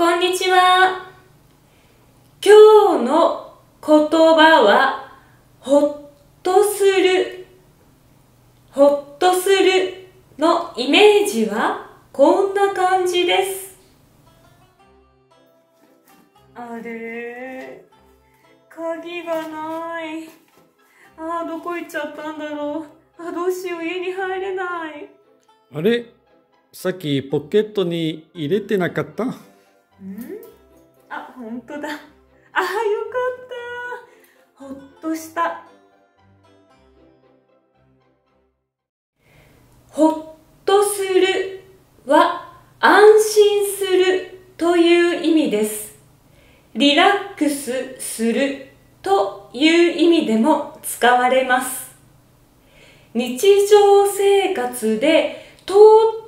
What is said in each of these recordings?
こんにちは。今日の言葉は、ほっとする。ほっとするのイメージはこんな感じです。あれ？鍵がない。あー、どこ行っちゃったんだろう。あ、どうしよう、家に入れない。あれ？さっきポケットに入れてなかった？んあ、本当だ。あ、よかった。ほっとした。ほっとするは安心するという意味です。リラックスするという意味でも使われます。日常生活でと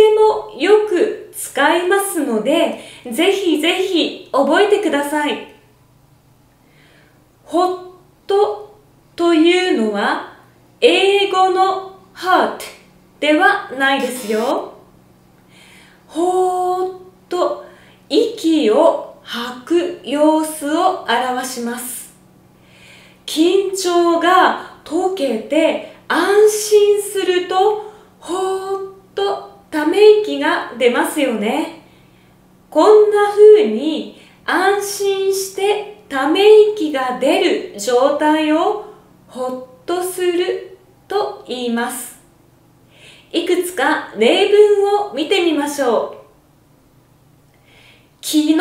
ってもよく使いますので、ぜひぜひ覚えてください。ほっとというのは英語の heart ではないですよ。ほーっと息を吐く様子を表します。緊張が解けて安心するとほーっとため息が出ますよね。こんな風に安心してため息が出る状態をほっとすると言います。いくつか例文を見てみましょう。昨日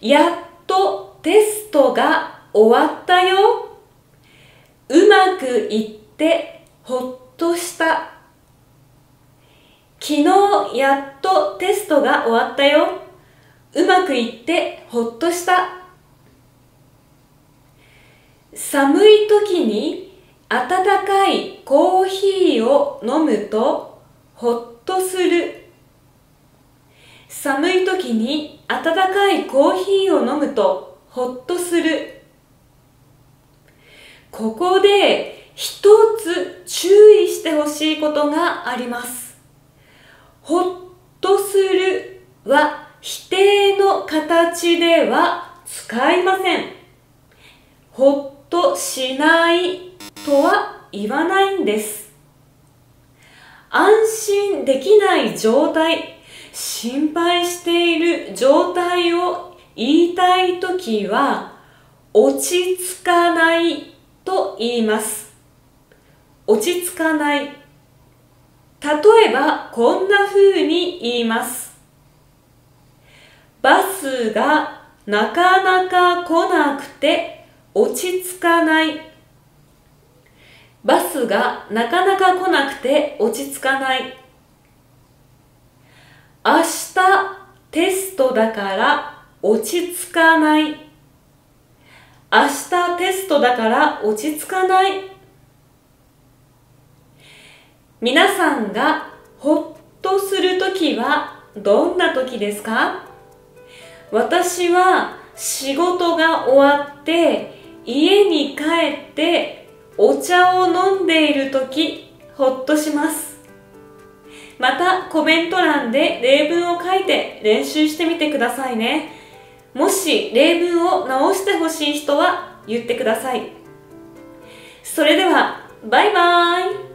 やっとテストが終わったよ。うまくいってほっとした。昨日やっとテストが終わったよ。うまくいってほっとした。寒い時に温かいコーヒーを飲むとほっとする。寒い時に温かいコーヒーを飲むとほっとする。ここで一つ注意してほしいことがあります。ほっとするは否定の形では使いません。ほっとしないとは言わないんです。安心できない状態、心配している状態を言いたいときは、落ち着かないと言います。落ち着かない。例えば、こんな風に言います。バスがなかなか来なくて落ち着かない。バスがなかなか来なくて落ち着かない。明日テストだから落ち着かない。明日テストだから落ち着かない。皆さんがほっとするときはどんなときですか？私は仕事が終わって家に帰ってお茶を飲んでいるときほっとします。またコメント欄で例文を書いて練習してみてくださいね。もし例文を直してほしい人は言ってください。それでは、バイバーイ